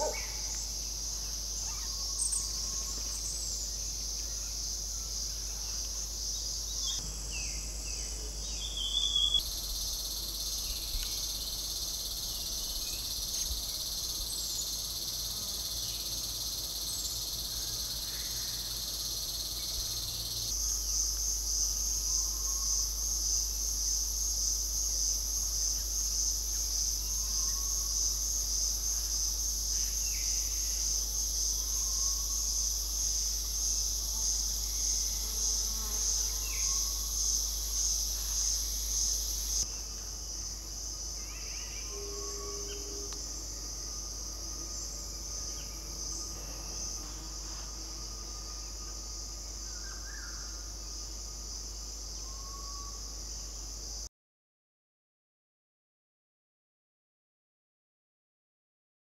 오!